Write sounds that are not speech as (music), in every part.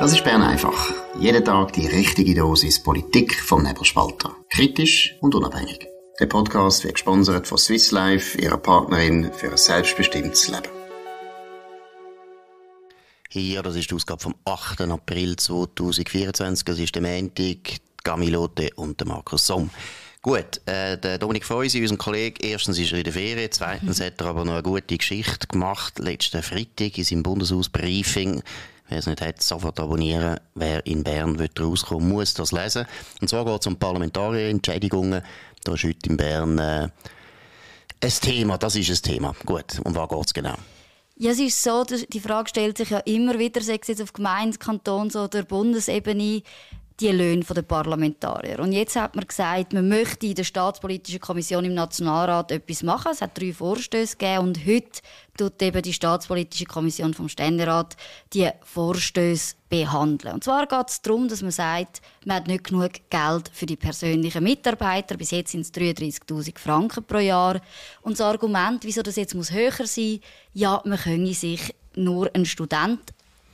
Das ist Bern einfach. Jeden Tag die richtige Dosis Politik vom Nebelspalter. Kritisch und unabhängig. Der Podcast wird gesponsert von Swiss Life, ihrer Partnerin für ein selbstbestimmtes Leben. Hier, das ist die Ausgabe vom 8. April 2024. Das ist der Montag, Gamilote und der Markus Somm. Gut, äh, der Dominik Feusi, unser Kollege, erstens ist er in der Ferien, zweitens mhm. hat er aber noch eine gute Geschichte gemacht, letzten Freitag in seinem Bundeshausbriefing Wer es nicht hat, sofort abonnieren. Wer in Bern will muss das lesen. Und zwar geht es um Parlamentarier-Entschädigungen. Da ist heute in Bern äh, ein Thema. Das ist ein Thema. Gut, um was geht es genau? Ja, es ist so, die Frage stellt sich ja immer wieder, sei es jetzt auf Gemeinde-, Kantons- oder Bundesebene, die Löhne der Parlamentarier. Und jetzt hat man gesagt, man möchte in der Staatspolitischen Kommission im Nationalrat etwas machen. Es hat drei Vorstöße gegeben und heute tut eben die Staatspolitische Kommission vom Ständerat die Vorstöße behandeln. Und zwar geht es darum, dass man sagt, man hat nicht genug Geld für die persönlichen Mitarbeiter. Bis jetzt sind es 33.000 Franken pro Jahr. Und das Argument, wieso das jetzt muss höher sein, ja, man könne sich nur ein Student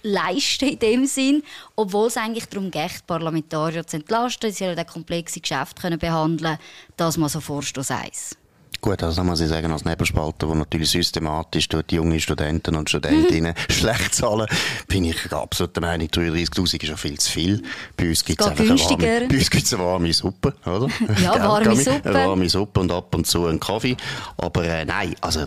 leisten in dem Sinn, obwohl es eigentlich darum geht, Parlamentarier zu entlasten, sie sollen komplexe Geschäfte können behandeln das mal so Vorstoß 1. Gut, also muss ich sagen, als Nebelspalter, wo natürlich systematisch durch die jungen Studenten und Studentinnen mhm. schlecht zahlen, bin ich absolut der Meinung, 33'000 ist ja viel zu viel. Bei uns gibt es einfach eine warme, bei uns gibt's eine warme Suppe, oder? Ja, warme Suppe. Eine warme Suppe und ab und zu einen Kaffee. Aber äh, nein, also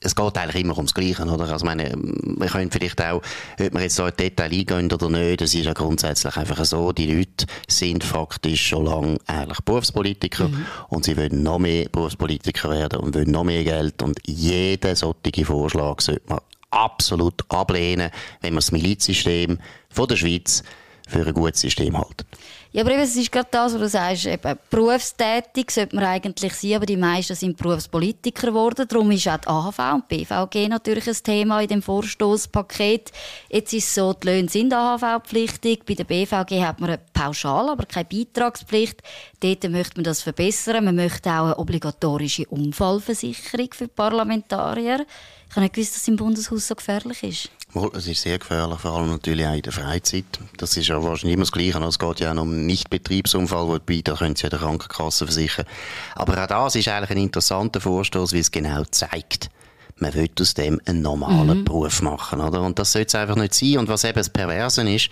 es geht eigentlich immer ums Gleiche, oder? Also, meine, wir können vielleicht auch, ob wir jetzt da in Detail eingehen oder nicht, es ist ja grundsätzlich einfach so, die Leute sind faktisch schon lange eigentlich Berufspolitiker mhm. und sie wollen noch mehr Berufspolitiker werden und wollen noch mehr Geld und jeden solchen Vorschlag sollte man absolut ablehnen, wenn man das Milizsystem von der Schweiz für ein gutes System halten. Ja, aber eben, es ist gerade das, was du sagst, eben, berufstätig sollte man eigentlich sein, aber die meisten sind Berufspolitiker geworden. Darum ist auch die AHV und die BVG natürlich ein Thema in dem Vorstoßpaket. Jetzt ist es so, die Löhne sind AHV-pflichtig. Bei der BVG hat man eine Pauschal, aber keine Beitragspflicht. Dort möchte man das verbessern. Man möchte auch eine obligatorische Unfallversicherung für Parlamentarier. Ich habe nicht gewusst, dass es im Bundeshaus so gefährlich ist. Es ist sehr gefährlich, vor allem natürlich auch in der Freizeit. Das ist ja wahrscheinlich immer das Gleiche. Es geht ja auch um Nicht-Betriebsunfall, wobei, da können Sie ja der Krankenkasse versichern. Aber auch das ist eigentlich ein interessanter Vorstoß, wie es genau zeigt man will aus dem einen normalen mhm. Beruf machen, oder? Und das sollte es einfach nicht sein. Und was eben das Perverse ist,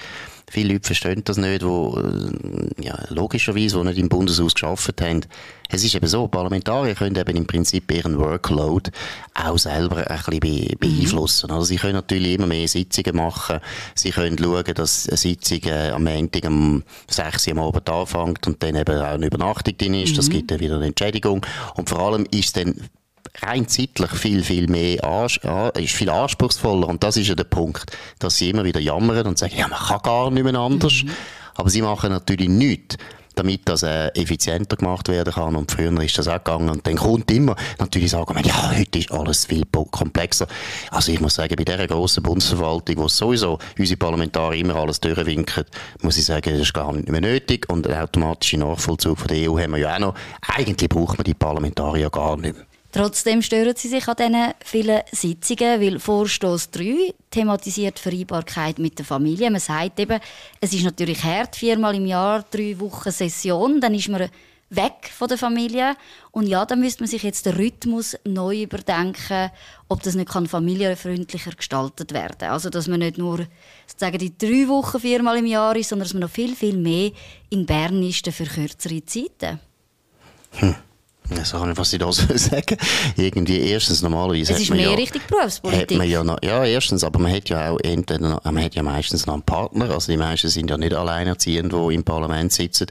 viele Leute verstehen das nicht, wo, äh, ja, logischerweise, die nicht im Bundeshaus geschafft haben. Es ist eben so, Parlamentarier können eben im Prinzip ihren Workload auch selber ein bisschen mhm. beeinflussen. Also sie können natürlich immer mehr Sitzungen machen. Sie können schauen, dass eine Sitzung äh, am Montag um 6 Uhr am Abend anfängt und dann eben auch eine Übernachtung drin ist. Mhm. Das gibt dann wieder eine Entschädigung. Und vor allem ist dann rein zeitlich viel, viel mehr, ist viel anspruchsvoller. Und das ist ja der Punkt, dass sie immer wieder jammern und sagen, ja, man kann gar nicht mehr anders. Mhm. Aber sie machen natürlich nichts damit das äh, effizienter gemacht werden kann. Und früher ist das auch gegangen. Und dann kommt immer natürlich sagen, ja, heute ist alles viel komplexer. Also ich muss sagen, bei dieser grossen Bundesverwaltung, wo sowieso unsere Parlamentarier immer alles durchwinken, muss ich sagen, das ist gar nicht mehr nötig. Und der automatische Nachvollzug von der EU haben wir ja auch noch. Eigentlich braucht man die Parlamentarier gar nicht mehr. Trotzdem stören sie sich an diesen vielen Sitzungen, weil Vorstoß 3 thematisiert Vereinbarkeit mit der Familie. Man sagt eben, es ist natürlich hart, viermal im Jahr, drei Wochen Session, dann ist man weg von der Familie. Und ja, da müsste man sich jetzt den Rhythmus neu überdenken, ob das nicht familienfreundlicher gestaltet werden kann. Also, dass man nicht nur sozusagen die drei Wochen viermal im Jahr ist, sondern dass man noch viel, viel mehr in Bern ist für kürzere Zeiten. Hm. Ich weiß nicht, was ich da soll sagen Irgendwie, erstens, normalerweise Es ist mehr ja, richtig Berufspolitik. ja, noch, ja, erstens, aber man hat ja auch entweder, man hat ja meistens noch einen Partner. Also die meisten sind ja nicht alleinerziehend, die im Parlament sitzen.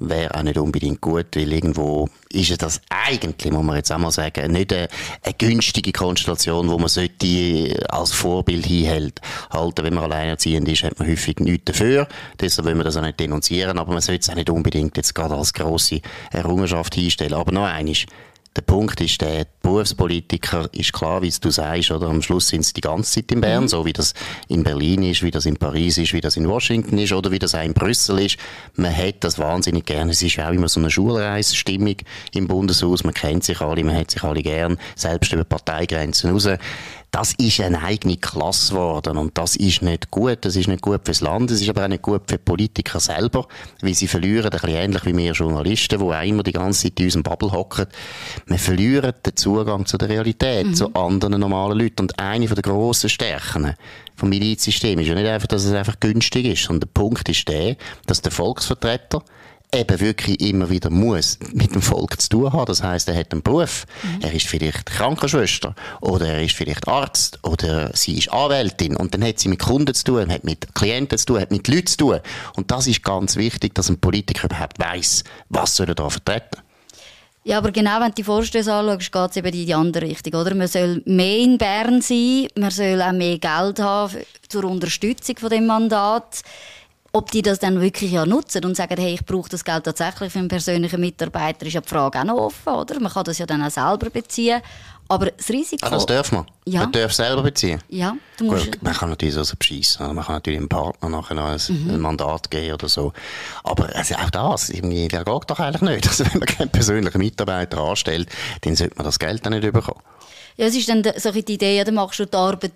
Wäre auch nicht unbedingt gut, weil irgendwo ist das eigentlich, muss man jetzt auch mal sagen, nicht eine, eine günstige Konstellation, wo man sollte als Vorbild hinhält. Halten, wenn man alleinerziehend ist, hat man häufig nichts dafür. Deshalb will man das auch nicht denunzieren, aber man sollte es auch nicht unbedingt jetzt gerade als grosse Errungenschaft hinstellen. Aber noch eines, der Punkt ist der, Berufspolitiker ist klar, wie du sagst, oder? Am Schluss sind sie die ganze Zeit in Bern, mhm. so wie das in Berlin ist, wie das in Paris ist, wie das in Washington ist, oder wie das auch in Brüssel ist. Man hat das wahnsinnig gerne. Es ist auch immer so eine Schulreisstimmung im Bundeshaus. Man kennt sich alle, man hat sich alle gern, selbst über Parteigrenzen raus. Das ist eine eigene Klasse geworden und das ist nicht gut. Das ist nicht gut fürs Land, es ist aber auch nicht gut für die Politiker selber, weil sie verlieren, ein bisschen ähnlich wie wir Journalisten, die auch immer die ganze Zeit in unserem Bubble hocken. Wir verlieren den Zugang zu der Realität, mhm. zu anderen normalen Leuten. Und eine der grossen Stärken vom Milizsystem ist ja nicht einfach, dass es einfach günstig ist, sondern der Punkt ist der, dass der Volksvertreter eben wirklich immer wieder muss mit dem Volk zu tun haben. Das heißt, er hat einen Beruf. Mhm. Er ist vielleicht Krankenschwester oder er ist vielleicht Arzt oder sie ist Anwältin und dann hat sie mit Kunden zu tun, hat mit Klienten zu tun, hat mit Leuten zu tun. Und das ist ganz wichtig, dass ein Politiker überhaupt weiß, was soll er da vertreten. Ja, aber genau, wenn du die Vorstöße anschaust, geht es eben in die andere Richtung. Oder? Man soll mehr in Bern sein, man soll auch mehr Geld haben zur Unterstützung von dem Mandat ob die das dann wirklich ja nutzen und sagen, hey, ich brauche das Geld tatsächlich für einen persönlichen Mitarbeiter, ist ja die Frage auch noch offen, oder? Man kann das ja dann auch selber beziehen. Aber das Risiko... Ah, das darf man? Ja. Man darf selber beziehen? Ja. Du musst Gut, man kann natürlich so also beschissen. Man kann natürlich dem Partner nachher noch ein, mhm. ein, Mandat geben oder so. Aber also auch das, irgendwie, der geht doch eigentlich nicht. (laughs) Also wenn man keinen persönlichen Mitarbeiter anstellt, dann sollte man das Geld dann nicht bekommen. Ja, es ist dann so die Idee, dann machst du die Arbeit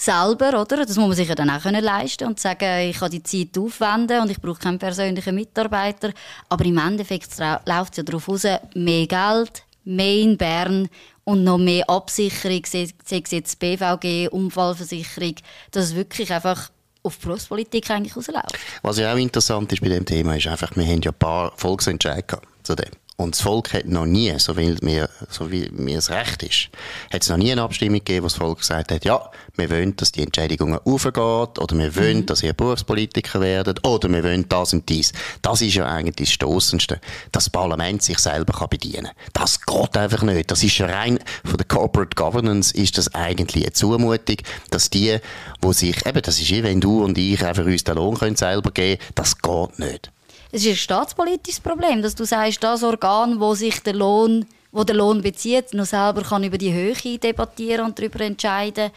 selber, oder? Das muss man sich ja dann auch können leisten und sagen, ich kann die Zeit aufwenden und ich brauche keinen persönlichen Mitarbeiter. Aber im Endeffekt läuft es ja darauf raus, mehr Geld, mehr in Bern und noch mehr Absicherung, sei es jetzt BVG, Unfallversicherung, dass es wirklich einfach auf die Berufspolitik eigentlich rausläuft. Was ja auch interessant ist bei dem Thema, ist einfach, wir haben ja ein paar Volksentscheide zu dem. Und das Volk hat noch nie, so wie mir, so wie mir es recht ist, hat es noch nie eine Abstimmung gegeben, wo das Volk gesagt hat, ja, wir wollen, dass die Entschädigungen aufgehen, oder wir wollen, mhm. dass ihr Berufspolitiker werdet, oder wir wollen das und dies. Das ist ja eigentlich das Stossendste, dass das Parlament sich selber kann bedienen kann. Das geht einfach nicht. Das ist ja rein, von der Corporate Governance ist das eigentlich eine Zumutung, dass die, wo sich, eben, das ist wie wenn du und ich einfach uns den Lohn können selber geben können, das geht nicht. Es ist ein staatspolitisches Problem, dass du sagst, das Organ, wo sich der Lohn, wo der Lohn bezieht, noch selber kann über die Höhe debattieren und darüber entscheiden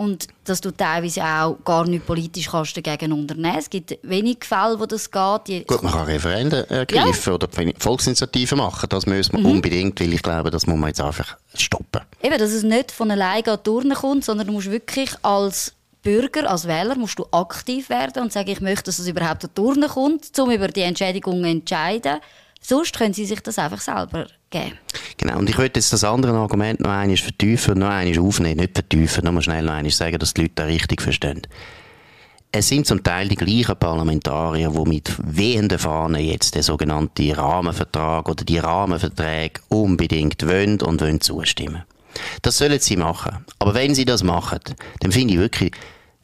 und dass du teilweise auch gar nicht politisch kannst dagegen unternehmen. Es gibt wenige Fälle, wo das geht. Die Gut, man kann Referenden ergreifen ja. oder Volksinitiativen machen. Das müssen wir mhm. unbedingt, weil ich glaube, das muss man jetzt einfach stoppen. Eben, dass es nicht von alleine durchkommt, sondern du musst wirklich als Bürger, als Wähler, musst du aktiv werden und sagen, ich möchte, dass es überhaupt durchkommt, um über die Entschädigung zu entscheiden. Sonst können sie sich das einfach selber geben. Genau, und ich würde jetzt das andere Argument noch einmal vertiefen, noch einmal aufnehmen, nicht vertiefen, nur schnell noch einmal sagen, dass die Leute das richtig verstehen. Es sind zum Teil die gleichen Parlamentarier, die mit wehenden Fahnen jetzt den sogenannten Rahmenvertrag oder die Rahmenverträge unbedingt wollen und wollen zustimmen. Das sollen sie machen. Aber wenn sie das machen, dann finde ich wirklich,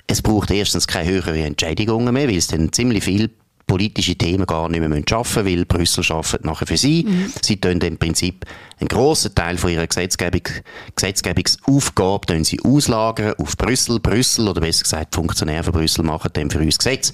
es braucht erstens keine höheren Entschädigungen mehr, weil es dann ziemlich viel politische Themen gar nicht mehr schaffen müssen, weil Brüssel schafft nachher für sie. Mhm. Sie tun im Prinzip einen grossen Teil von ihrer Gesetzgebung, Gesetzgebungsaufgabe sie auslagern auf Brüssel. Brüssel, oder besser gesagt, Funktionäre von Brüssel machen dann für uns Gesetze.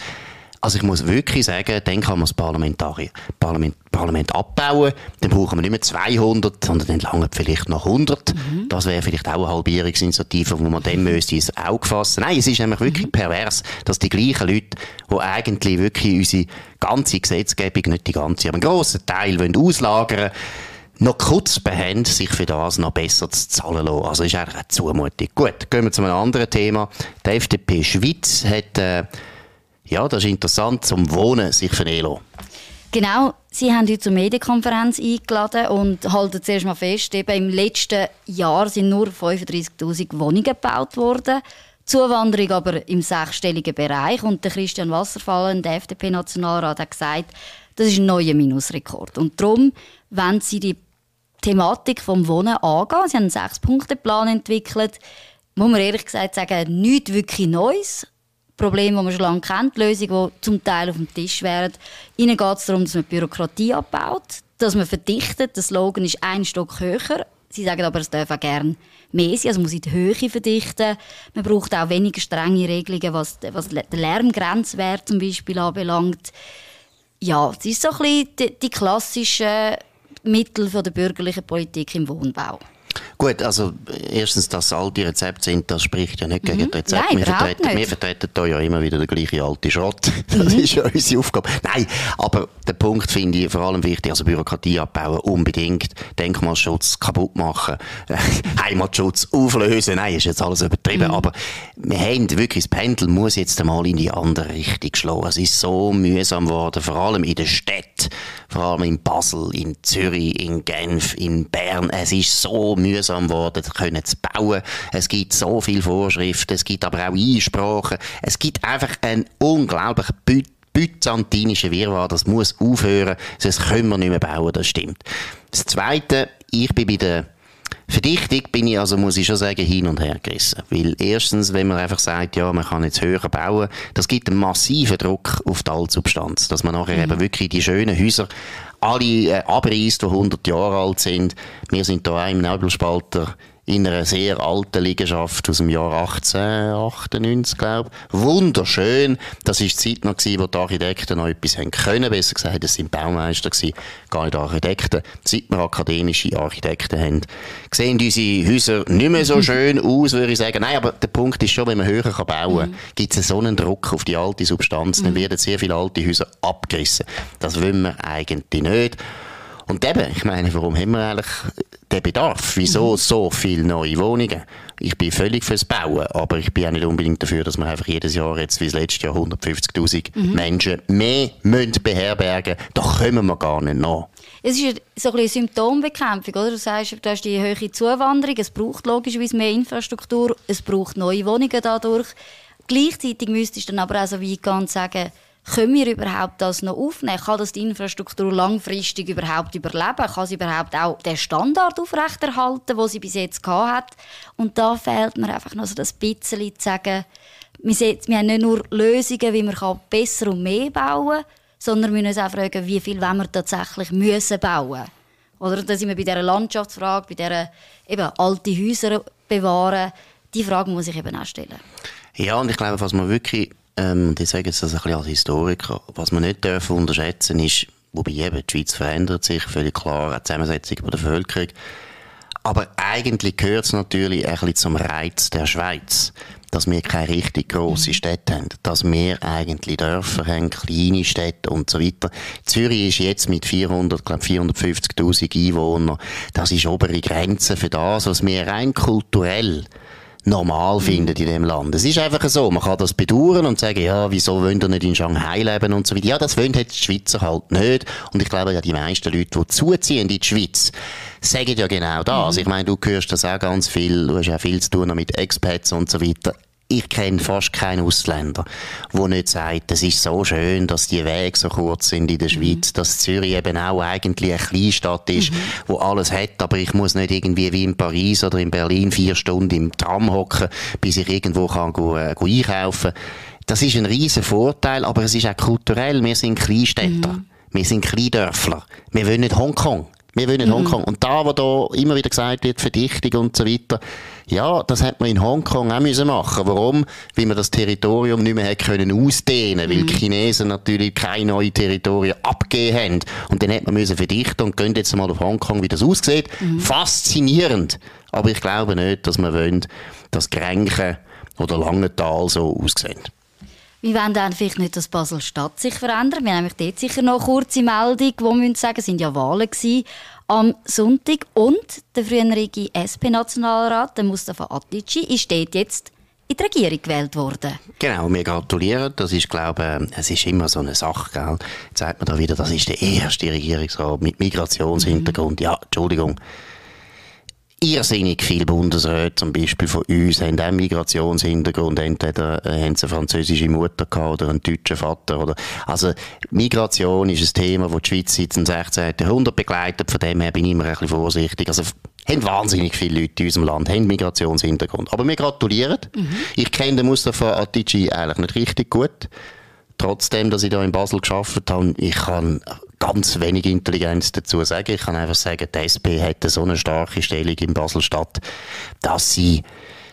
Also ich muss wirklich sagen, dann kann man das Parlamentarier, Parlament, Parlament abbauen, dann brauchen wir nicht mehr 200, sondern dann langen vielleicht noch 100. Mhm. Das wäre vielleicht auch eine Halbierungsinitiative, wo man dann müsste ins Auge fassen. Nein, es ist nämlich wirklich mhm. pervers, dass die gleichen Leute, die eigentlich wirklich unsere ganze Gesetzgebung, nicht die ganze, aber einen grossen Teil wollen auslagern noch kurz behend, sich für das noch besser zu zahlen lassen. Also ist eigentlich eine Zumutung. Gut, gehen wir zu einem anderen Thema. Die FDP Schweiz hat äh, ja, das ist interessant, zum Wohnen sich vernehmen Genau, Sie haben heute zur Medienkonferenz eingeladen und halten zuerst mal fest, eben im letzten Jahr sind nur 35'000 Wohnungen gebaut worden. Zuwanderung aber im sechsstelligen Bereich. Und der Christian Wasserfall, der FDP-Nationalrat, hat gesagt, das ist ein neuer Minusrekord. Und darum wenn Sie die Thematik vom Wohnen angehen. Sie haben einen Sechs-Punkte-Plan entwickelt. Muss man ehrlich gesagt sagen, nichts wirklich Neues. Probleme, die man schon lange kennt, Lösungen, die zum Teil auf dem Tisch wären. Ihnen geht es darum, dass man Bürokratie abbaut, dass man verdichtet. Der Slogan ist ein Stock höher. Sie sagen aber, es darf auch gerne mehr sein, also man muss in die Höhe verdichten. Man braucht auch weniger strenge Regelungen, was, was den Lärmgrenzwert zum Beispiel anbelangt. Ja, es ist so ein bisschen die, die klassischen Mittel der bürgerlichen Politik im Wohnbau. Gut, also erstens, dass alte Rezepte sind, das spricht ja nicht mhm. gegen die Rezepte. Nein, wir, vertreten, nicht. wir vertreten da ja immer wieder den gleichen alten Schrott. (laughs) Das mhm. ist ja unsere Aufgabe. Nein, aber der Punkt finde ich vor allem wichtig, also Bürokratie abbauen, unbedingt, Denkmalschutz kaputt machen, (laughs) Heimatschutz auflösen, nein, ist jetzt alles übertrieben, mhm. aber wir haben wirklich, das Pendel muss jetzt einmal in die andere Richtung schlagen. Es ist so mühsam geworden, vor allem in den Städten, vor allem in Basel, in Zürich, in Genf, in Bern. Es ist so mühsam geworden, können zu bauen. Es gibt so viele Vorschriften, es gibt aber auch Einsprachen. Es gibt einfach ein unglaublich byzantinische Wirrwarr, das muss aufhören, sonst können wir nicht mehr bauen, das stimmt. Das Zweite, ich bin bei der Verdichtung bin ich also, muss ich schon sagen, hin und her gerissen. Weil erstens, wenn man einfach sagt, ja, man kann jetzt höher bauen, das gibt einen massiven Druck auf die Altsubstanz. Dass man nachher mhm. eben wirklich die schönen Häuser alle äh, abreißt, die 100 Jahre alt sind. Wir sind da auch im Nebelspalter in einer sehr alten Liegenschaft aus dem Jahr 1898, glaube ich. Wunderschön. Das war die Zeit noch, gewesen, wo die Architekten noch etwas haben können. Besser gesagt, es sind Baumeister gewesen, gar nicht Architekten. Seit wir akademische Architekten haben, sehen unsere Häuser nicht mehr so (laughs) schön aus, würde ich sagen. Nein, aber der Punkt ist schon, wenn man höher bauen kann, mhm. gibt es so einen Druck auf die alte Substanz, dann mhm. werden sehr viele alte Häuser abgerissen. Das wollen wir eigentlich nicht. Und eben, ich meine, warum haben wir eigentlich den Bedarf? Wieso mhm. so viele neue Wohnungen? Ich bin völlig fürs Bauen, aber ich bin auch nicht unbedingt dafür, dass wir einfach jedes Jahr jetzt wie das letzte Jahr 150.000 mhm. Menschen mehr müssen beherbergen Da kommen wir gar nicht nach. Es ist so ein bisschen Symptombekämpfung, oder? Du sagst, du hast die hohe Zuwanderung, es braucht logischerweise mehr Infrastruktur, es braucht neue Wohnungen dadurch. Gleichzeitig müsstest du dann aber auch so weit gehen und sagen, können wir überhaupt das noch aufnehmen? Kann das die Infrastruktur langfristig überhaupt überleben? Kann sie überhaupt auch den Standard aufrechterhalten, den sie bis jetzt hat? Und da fehlt mir einfach noch so das bisschen zu sagen, wir, wir haben nicht nur Lösungen, wie man besser und mehr bauen kann, sondern wir müssen auch fragen, wie viel wir tatsächlich müssen bauen Oder da sind wir bei dieser Landschaftsfrage, bei dieser eben alte Häuser bewahren. Die Frage muss ich eben auch stellen. Ja, und ich glaube, was man wirklich ähm, ich sage jetzt das ein bisschen als Historiker, was man nicht dürfen unterschätzen ist, wobei eben die Schweiz verändert sich, völlig klar, die Zusammensetzung der Bevölkerung. Aber eigentlich gehört es natürlich ein bisschen zum Reiz der Schweiz, dass wir keine richtig grosse mhm. Städte haben, dass wir eigentlich Dörfer haben, kleine Städte und so weiter. Zürich ist jetzt mit 400, glaube 450.000 Einwohnern, das ist obere Grenze für das, was wir rein kulturell normal findet in dem Land. Es ist einfach so, man kann das bedauern und sagen, ja, wieso wollen ihr nicht in Shanghai leben und so weiter. Ja, das wollen halt die Schweizer halt nicht. Und ich glaube ja, die meisten Leute, die zuziehen in die Schweiz, sagen ja genau das. Mhm. Ich meine, du hörst das auch ganz viel, du hast ja viel zu tun mit Expats und so weiter ich kenne fast keinen Ausländer, der nicht sagt, es ist so schön, dass die Wege so kurz sind in der mhm. Schweiz, dass Zürich eben auch eigentlich eine Kleinstadt ist, mhm. wo alles hat, aber ich muss nicht irgendwie wie in Paris oder in Berlin vier Stunden im Tram hocken, bis ich irgendwo kann go, äh, go einkaufen. Das ist ein riesen Vorteil, aber es ist auch kulturell. Wir sind Kleinstädter. Mhm. Wir sind Kleindörfler. Wir wollen nicht Hongkong. Wir wollen in mhm. Hongkong. Und da, wo da immer wieder gesagt wird, Verdichtung und so weiter, ja, das hätte man in Hongkong auch müssen machen. Warum? Weil man das Territorium nicht mehr hätte können ausdehnen, mhm. weil die Chinesen natürlich keine neuen Territorien abgegeben haben. Und dann hätte man müssen verdichten und gehen jetzt mal auf Hongkong, wie das aussieht. Mhm. Faszinierend. Aber ich glaube nicht, dass wir wollen, dass Grenchen oder Langenthal so aussehen. Wir wollen dann vielleicht nicht, dass Basel-Stadt sich verändert. Wir haben nämlich dort sicher noch eine kurze Meldung, wo wir sagen, es waren ja Wahlen gewesen am Sonntag. Und der frühere SP-Nationalrat, der Mustafa Atici, ist dort jetzt in die Regierung gewählt worden. Genau, wir gratulieren. Das ist, glaube ich, es ist immer so eine Sache, gell? Jetzt sagt man da wieder, das ist der erste Regierungsrat mit Migrationshintergrund. Mhm. Ja, Entschuldigung irrsinnig viele Bundesräte, zum Beispiel von uns, haben auch Migrationshintergrund. Entweder äh, haben sie eine französische Mutter gehabt oder einen deutschen Vater. Oder, also, Migration ist ein Thema, das die Schweiz seit dem 16. Jahrhundert begleitet. Von dem her bin ich immer ein bisschen vorsichtig. Also, haben wahnsinnig viele Leute in unserem Land, haben Migrationshintergrund. Aber wir gratulieren. Mhm. Ich kenne den Mustafa Atici eigentlich nicht richtig gut trotzdem, dass ich da in Basel geschafft habe, ich kann ganz wenig Intelligenz dazu sagen. Ich kann einfach sagen, die SP hätte so eine starke Stellung in Basel-Stadt, dass sie,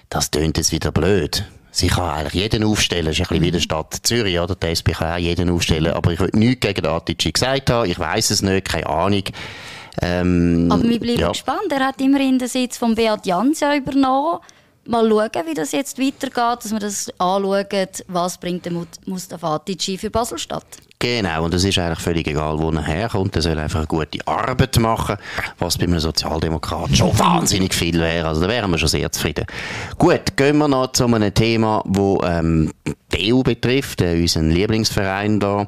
das tönt jetzt wieder blöd, Sie kann eigentlich jeden aufstellen. Das ist ein bisschen wie der Stadt Zürich, oder? Die SP kann auch jeden aufstellen. Aber ich will nichts gegen Atici gesagt haben. Ich weiß es nicht, keine Ahnung. Ähm, Aber wir bleiben ja. gespannt. Er hat immerhin den Sitz von Beat Jans ja übernommen. Mal schauen, wie das jetzt weitergeht, dass wir das anschauen, was bringt der Mustafa Tici für Basel-Stadt. Genau, und es ist eigentlich völlig egal, wo er herkommt. Er soll einfach eine gute Arbeit machen, was bei einem Sozialdemokrat schon (laughs) wahnsinnig viel wäre. Also da wären wir schon sehr zufrieden. Gut, gehen wir noch zu einem Thema, das ähm, die EU betrifft, äh, unseren Lieblingsverein da.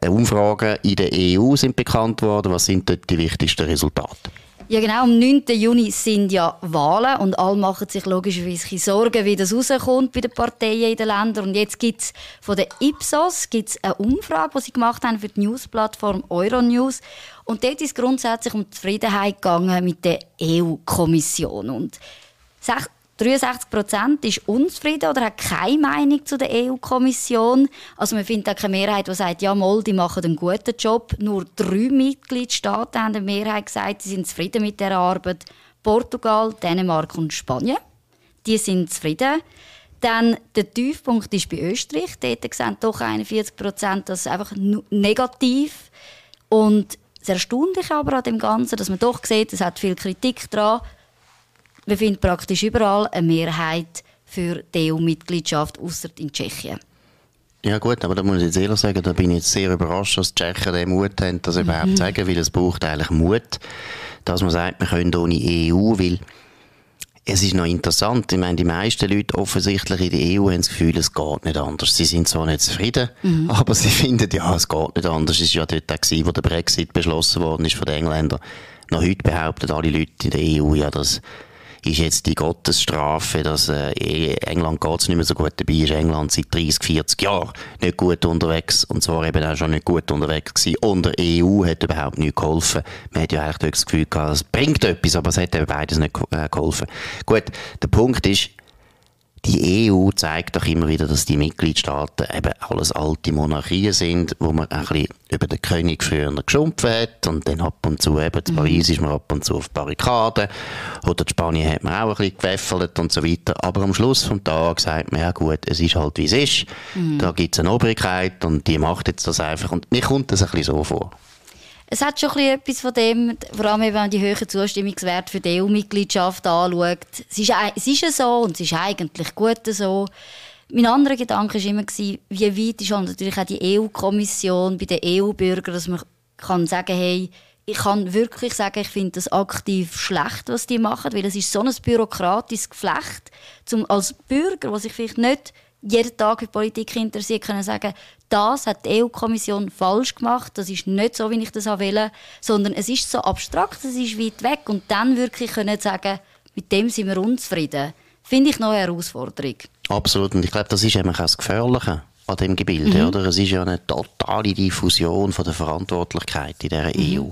Äh, Umfragen in der EU sind bekannt worden. Was sind dort die wichtigsten Resultate? Ja genau, am 9. Juni sind ja Wahlen und alle machen sich logischerweise Sorgen, wie das rauskommt bei den Parteien in den Ländern. Und jetzt gibt es von der Ipsos gibt's eine Umfrage, die sie gemacht haben für die Newsplattform Euronews. Und dort ist es grundsätzlich um die Zufriedenheit gegangen mit der EU-Kommission. Und 63 Prozent ist unzufrieden oder hat keine Meinung zu der EU-Kommission. Also man findet auch keine Mehrheit, die sagt, ja, mal, die machen einen guten Job. Nur drei Mitgliedstaaten haben eine Mehrheit gesagt, sie sind zufrieden mit der Arbeit. Portugal, Dänemark und Spanien. Die sind zufrieden. Dann der Tiefpunkt ist bei Österreich. Dort sehen doch 41 Prozent das einfach negativ. Und das Erstaunliche aber an dem Ganzen, dass man doch sieht, es hat viel Kritik dran wir finden praktisch überall eine Mehrheit für die EU-Mitgliedschaft, außer in Tschechien. Ja gut, aber da muss ich jetzt ehrlich sagen, da bin ich jetzt sehr überrascht, dass die Tschechen den Mut haben, das mhm. überhaupt zu sagen, weil es braucht eigentlich Mut, dass man sagt, wir können ohne EU, weil es ist noch interessant, ich meine, die meisten Leute offensichtlich in der EU haben das Gefühl, es geht nicht anders. Sie sind zwar nicht zufrieden, mhm. aber sie (laughs) finden, ja, es geht nicht anders. Es war ja dort auch, gewesen, wo der Brexit beschlossen worden ist von den Engländern. Noch heute behaupten alle Leute in der EU ja, dass ist jetzt die Gottesstrafe, dass äh, England geht nicht mehr so gut dabei ist. England seit 30, 40 Jahren nicht gut unterwegs und zwar eben auch schon nicht gut unterwegs gewesen. Und der EU hat überhaupt nicht geholfen. Man hat ja eigentlich das Gefühl gehabt, es bringt etwas, aber es hat eben beides nicht äh, geholfen. Gut, der Punkt ist, die EU zeigt doch immer wieder, dass die Mitgliedstaaten eben alles alte Monarchien sind, wo man ein bisschen über den König früher geschumpft hat und dann ab und zu eben in Paris mhm. ist man ab und zu auf Barrikaden oder in Spanien hat man auch ein bisschen gewäffelt und so weiter. Aber am Schluss vom Tag sagt man, ja gut, es ist halt wie es ist. Mhm. Da gibt es eine Obrigkeit und die macht jetzt das einfach und mir kommt das ein bisschen so vor. Es hat schon etwas von dem, vor allem wenn man die höheren Zustimmungswerte für die EU-Mitgliedschaft anschaut. Es ist, es ist so und es ist eigentlich gut so. Mein anderer Gedanke war immer, wie weit ist natürlich auch die EU-Kommission bei den EU-Bürgern, dass man kann sagen hey, ich kann wirklich sagen, ich finde das aktiv schlecht, was die machen, weil es ist so ein bürokratisches Geflecht, zum als Bürger, was sich vielleicht nicht jeden Tag für Politik interessiert, können sagen, das hat die EU-Kommission falsch gemacht, das ist nicht so, wie ich das will, sondern es ist so abstrakt, es ist weit weg und dann wirklich können sagen, mit dem sind wir unzufrieden, finde ich noch eine Herausforderung. Absolut, und ich glaube, das ist eben auch das Gefährliche an dem Gebilde, mhm. oder? Es ist ja eine totale Diffusion von der Verantwortlichkeit in der mhm. EU.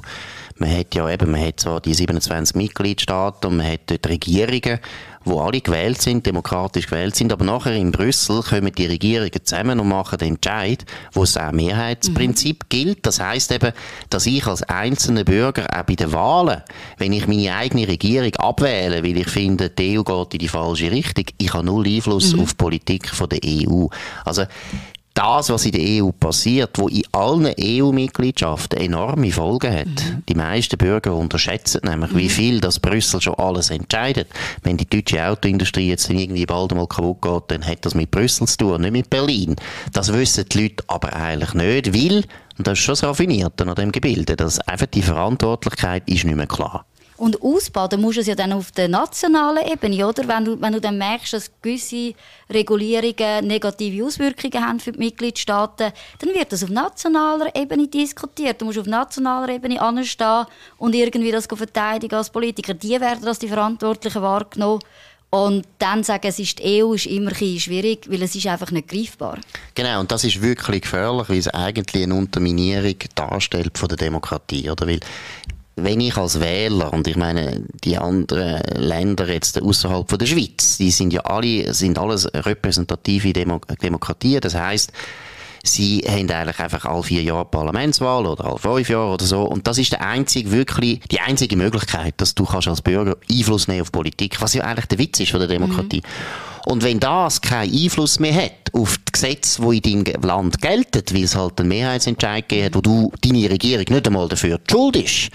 Man hat ja eben, man hat zwar die 27 Mitgliedstaaten und man hat dort Regierungen, wo alle gewählt sind, demokratisch gewählt sind, aber nachher in Brüssel kommen die Regierungen zusammen und machen den Entscheid, wo es auch Mehrheitsprinzip mhm. gilt. Das heißt eben, dass ich als einzelner Bürger auch bei den Wahlen, wenn ich meine eigene Regierung abwähle, weil ich finde, die EU geht in die falsche Richtung, ich habe null Einfluss mhm. auf die Politik von der EU. Also das, was in der EU passiert, wo in allen EU-Mitgliedschaften enorme Folgen hat. Mhm. Die meisten Bürger unterschätzen nämlich, mhm. wie viel das Brüssel schon alles entscheidet. Wenn die deutsche Autoindustrie jetzt irgendwie bald mal kaputt geht, dann hat das mit Brüssel zu tun, nicht mit Berlin. Das wissen die Leute aber eigentlich nicht, weil, und das ist schon das Raffinierte an dem Gebilde, dass einfach die Verantwortlichkeit ist nicht mehr klar. Und ausbauen musst du es ja dann auf der nationalen Ebene, oder? Wenn du, wenn du dann merkst, dass gewisse Regulierungen negative Auswirkungen haben für die Mitgliedstaaten, dann wird das auf nationaler Ebene diskutiert. Du musst auf nationaler Ebene anstehen und irgendwie das verteidigen als Politiker. Die werden als die Verantwortlichen wahrgenommen. Und dann sagen, es ist die EU, ist immer ein schwierig, weil es ist einfach nicht greifbar. Genau, und das ist wirklich gefährlich, weil es eigentlich eine Unterminierung darstellt von der Demokratie, oder? Weil wenn ich als Wähler, und ich meine, die anderen Länder jetzt außerhalb von der Schweiz, die sind ja alle, sind alles repräsentative Demo Demokratien, das heißt, sie haben eigentlich einfach alle vier Jahre Parlamentswahl oder alle fünf Jahre oder so. Und das ist der einzige, wirklich, die einzige Möglichkeit, dass du kannst als Bürger Einfluss nehmen auf Politik, was ja eigentlich der Witz ist von der Demokratie. Mhm. Und wenn das keinen Einfluss mehr hat auf die Gesetze, die in deinem Land gelten, weil es halt einen Mehrheitsentscheid gegeben hat, wo du, deine Regierung nicht einmal dafür schuld ist,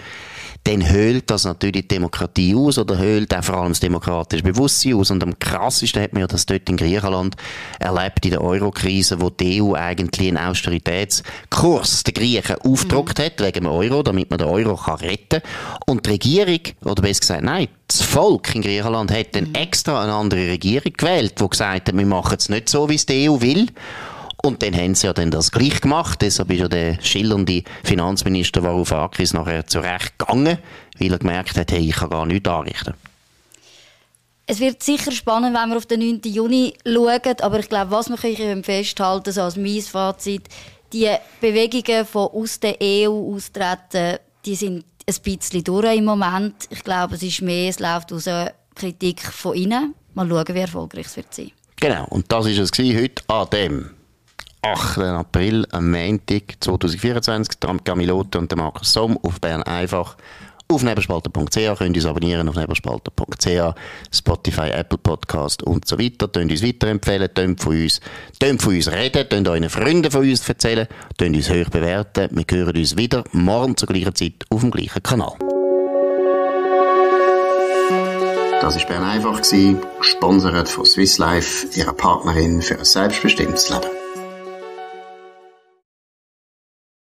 dann höhlt das natürlich die Demokratie aus oder höhlt auch vor allem das demokratische Bewusstsein aus. Und am krassesten hat man ja das dort in Griechenland erlebt in der Eurokrise, wo die EU eigentlich einen Austeritätskurs den Griechen aufgedruckt mhm. hat, wegen dem Euro, damit man den Euro kann retten kann. Und die Regierung, oder besser gesagt, nein, das Volk in Griechenland hat dann mhm. extra eine andere Regierung gewählt, die gesagt hat, wir machen es nicht so, wie es die EU will. Und dann haben sie ja dann das gleich gemacht. Deshalb ist ja der schillernde Finanzminister Varoufakis nachher zurecht gegangen, weil er gemerkt hat, hey, ich kann gar nichts anrichten. Es wird sicher spannend, wenn wir auf den 9. Juni schauen, aber ich glaube, was wir festhalten so als mein Fazit, die Bewegungen von aus der EU austreten, die sind ein bisschen durch im Moment. Ich glaube, es ist mehr, es läuft aus einer Kritik von innen. Mal schauen, wie erfolgreich es wird sein. Genau, und das war es heute an dem 8. April, am Montag 2024, der Camilote und der Markus Somm auf Bern einfach auf nebenspalter.ch, könnt uns abonnieren auf nebenspalter.ch, Spotify, Apple Podcast und so weiter, könnt uns weiterempfehlen, könnt von uns, könnt von uns reden, könnt euren Freunden von uns erzählen, könnt uns hoch bewerten. Wir hören uns wieder morgen zur gleichen Zeit auf dem gleichen Kanal. Das war Bern einfach, gesponsert von Swiss Life, ihrer Partnerin für ein selbstbestimmtes Leben.